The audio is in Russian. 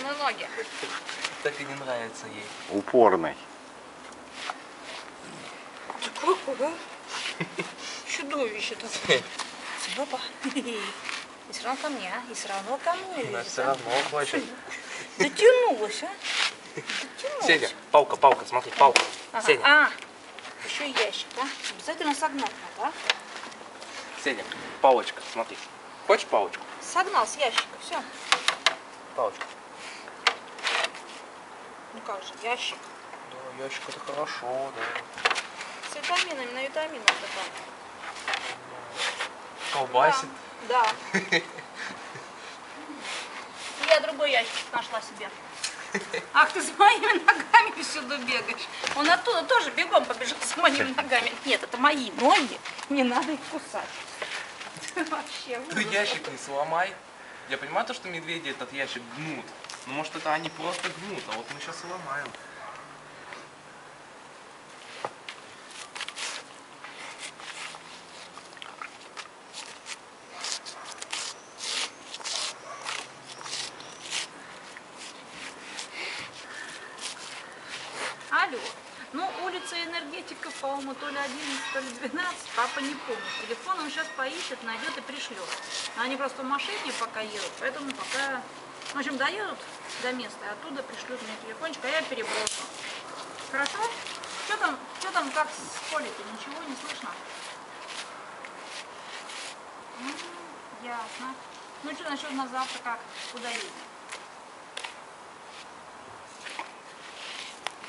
на ноги. Так и не нравится ей. Упорный. Какой, а? Чудовище такое. Опа. И все равно ко мне, а? И все равно ко мне. Она все а? равно хочет. Дотянулась, а? Дотянулась. Сеня, палка, палка, смотри, палка. Ага. Сеня, А, еще и ящик, а? Обязательно согнать надо, а? Сеня, палочка, смотри. Хочешь палочку? Согнал с ящика, все. Палочку. Как же, ящик. Да, ящик это хорошо, да. С витаминами, на витаминах такая. Колбасит. Да. И я другой ящик нашла себе. Ах, ты с моими ногами всюду бегаешь. Он оттуда тоже бегом побежал с моими ногами. Нет, это мои ноги. Не надо их кусать. Вообще. Ты ужас. ящик не сломай. Я понимаю то, что медведи этот ящик гнут. Но может это они просто гнут, а вот мы сейчас сломаем. Алло. Ну, улица энергетиков, по-моему, то ли 11, то ли 12, папа не помнит. Телефон он сейчас поищет, найдет и пришлет. Они просто в машине пока едут, поэтому пока... В общем, доедут до места, оттуда пришлют мне телефончик, а я переброшу. Хорошо? Что там, что там, как с Колей-то? Ничего не слышно? М, Ясно. Ну что, насчет на завтра как? Куда едем?